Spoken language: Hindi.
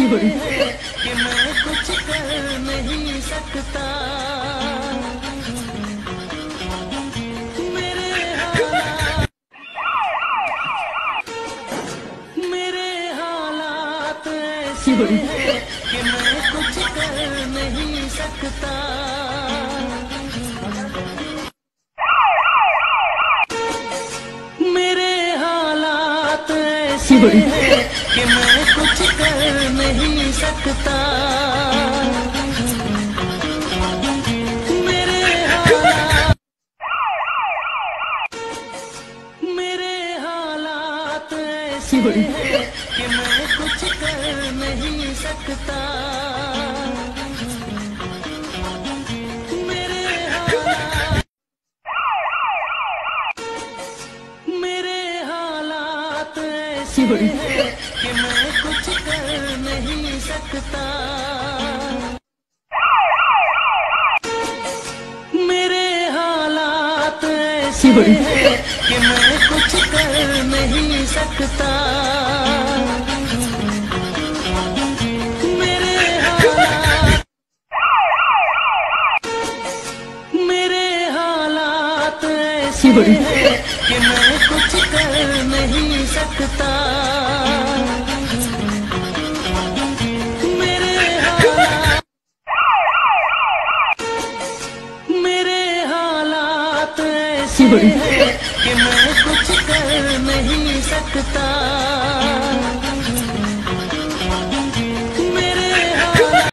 कि मैं कुछ कर नहीं सकता। मेरे हालात मेरे हालात ऐसे कि मैं कुछ कर नहीं सकता। मेरे हालात ऐसे हैं कि मैं कुछ कर सकता। कि मैं कुछ कर नहीं सकता। मेरे हालात मेरे हालात ऐसे कि मैं कुछ मेरे हालात ऐसे हैं कि मैं कुछ कर नहीं सकता। मेरे हालात मेरे हालात ऐसे हैं कि मैं कुछ कर नहीं सकता। Sorry.